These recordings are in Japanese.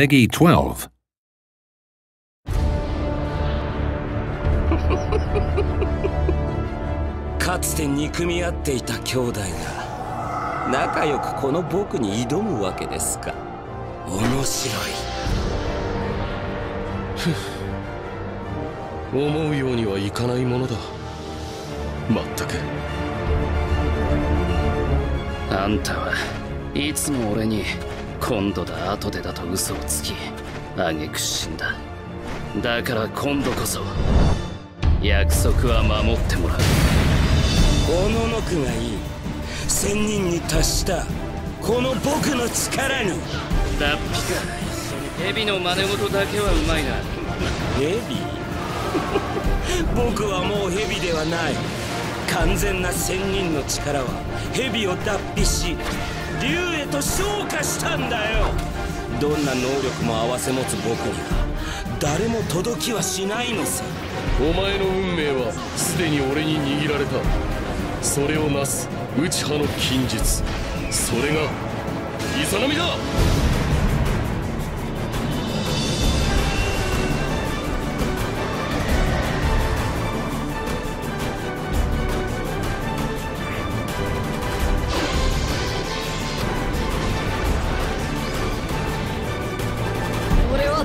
Peggy 12. かつて憎み合っていた兄弟が仲良くこの僕に挑むわけですか。面白い。思うようにはいかないものだ。まったく。あんたはいつも俺に今度だ後でだと嘘をつき挙句死んだ。だから今度こそ約束は守ってもらう。おののくがいい。千人に達したこの僕の力に。脱皮か。蛇の真似事だけはうまいな。ヘビ 僕はもうヘビではない。完全な仙人の力はヘビを脱皮し竜へと昇華したんだよ。どんな能力も併せ持つ僕には誰も届きはしないのさ。お前の運命はすでに俺に握られた。それをなす内派の禁術。それがイザナミだ！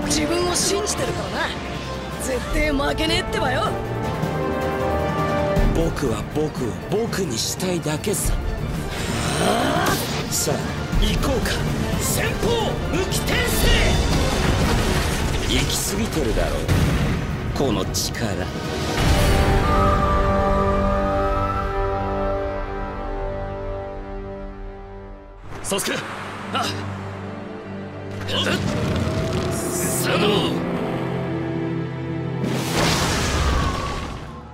自分を信じてるからな。絶対負けねえってばよ。僕は僕を僕にしたいだけさ。さあ行こうか。先方無機転生。行き過ぎてるだろう。この力。サスケ。あサノ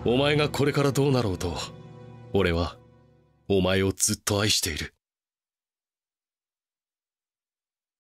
お前がこれからどうなろうと俺はお前をずっと愛している。